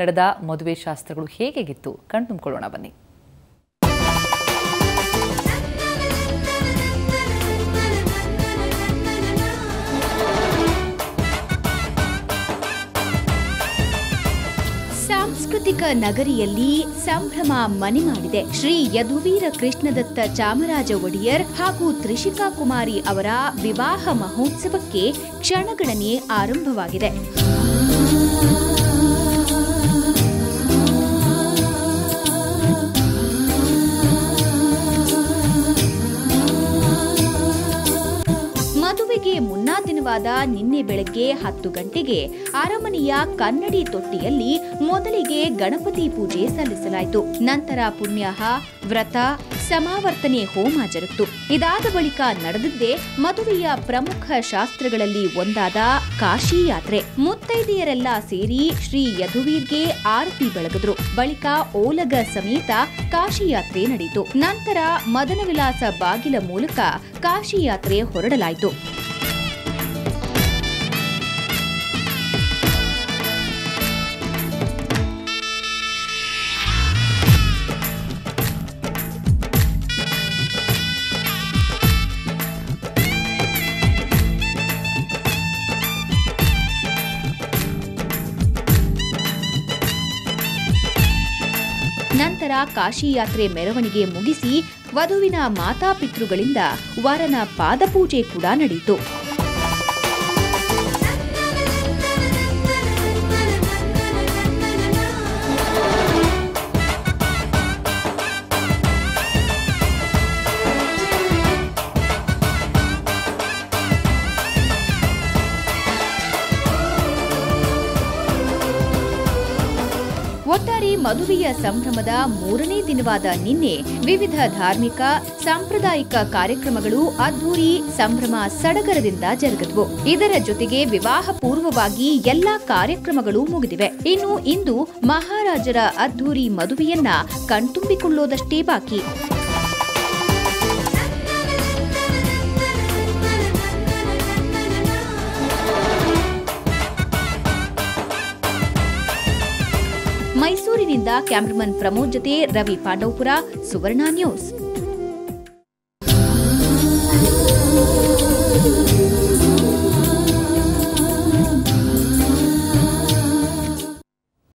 ನಡೆದ ಮದುವೆ ಶಾಸ್ತ್ರಗಳು ಹೇಗೆಗಿತ್ತು ಕಣ್ತುಂಬಿಕೊಳ್ಳೋಣ ಬನ್ನಿ. ಸಾಂಸ್ಕೃತಿಕ ನಗರಿಯಲ್ಲಿ ಸಂಭ್ರಮ ಮನೆ ಮಾಡಿದೆ. ಶ್ರೀ ಯದುವೀರ ಕೃಷ್ಣದತ್ತ ಚಾಮರಾಜ ಒಡೆಯರ್ ಹಾಗೂ ತ್ರಿಷಿಕಾ ಕುಮಾರಿ ಅವರ ವಿವಾಹ ಮಹೋತ್ಸವಕ್ಕೆ ಕ್ಷಣಗಣನೆ ಆರಂಭವಾಗಿದೆ. ಮುನ್ನಾ ದಿನವಾದ ನಿನ್ನೆ ಬೆಳಗ್ಗೆ ಹತ್ತು ಗಂಟೆಗೆ ಅರಮನೆಯ ಕನ್ನಡಿ ತೊಟ್ಟಿಯಲ್ಲಿ ಮೊದಲಿಗೆ ಗಣಪತಿ ಪೂಜೆ ಸಲ್ಲಿಸಲಾಯಿತು. ನಂತರ ಪುಣ್ಯಾಹ, ವ್ರತ, ಸಮಾವರ್ತನೆ, ಹೋಮ ಜರುಗಿತು. ಇದಾದ ಬಳಿಕ ನಡೆದಿದ್ದೇ ಮದುವೆಯ ಪ್ರಮುಖ ಶಾಸ್ತ್ರಗಳಲ್ಲಿ ಒಂದಾದ ಕಾಶಿ ಯಾತ್ರೆ. ಮುತ್ತೈದೆಯರೆಲ್ಲ ಸೇರಿ ಶ್ರೀ ಯದುವೀರ್ಗೆ ಆರತಿ ಬೆಳಗಿದ್ರು. ಬಳಿಕ ಓಲಗ ಸಮೇತ ಕಾಶಿ ಯಾತ್ರೆ ನಡೆಯಿತು. ನಂತರ ಮದನ ವಿಲಾಸ ಬಾಗಿಲ ಮೂಲಕ ಕಾಶಿ ಯಾತ್ರೆ ಹೊರಡಲಾಯಿತು. ನಂತರ ಕಾಶಿ ಯಾತ್ರೆ ಮೆರವಣಿಗೆ ಮುಗಿಸಿ ವಧುವಿನ ಮಾತಾಪಿತೃಗಳಿಂದ ವರನ ಪಾದಪೂಜೆ ಕೂಡ ನಡೆಯಿತು. ಮದುವೆಯ ಸಂಭ್ರಮದ ಮೂರನೇ ದಿನವಾದ ನಿನ್ನೆ ವಿವಿಧ ಧಾರ್ಮಿಕ, ಸಾಂಪ್ರದಾಯಿಕ ಕಾರ್ಯಕ್ರಮಗಳು ಅದ್ದೂರಿ ಸಂಭ್ರಮ ಸಡಗರದಿಂದ ಜರುಗಿದ್ವು. ಇದರ ಜೊತೆಗೆ ವಿವಾಹ ಪೂರ್ವವಾಗಿ ಎಲ್ಲಾ ಕಾರ್ಯಕ್ರಮಗಳು ಮುಗಿದಿವೆ. ಇನ್ನು ಇಂದು ಮಹಾರಾಜರ ಅದ್ದೂರಿ ಮದುವೆಯನ್ನ ಕಣ್ತುಂಬಿಕೊಳ್ಳೋದಷ್ಟೇ ಬಾಕಿ. ಮೈಸೂರಿನಿಂದ ಕ್ಯಾಮ್ರಾಮನ್ ಪ್ರಮೋದ್ ಜೊತೆ ರವಿ ಪಾಂಡವಪುರ ಸುವರ್ಣ ನ್ಯೂಸ್.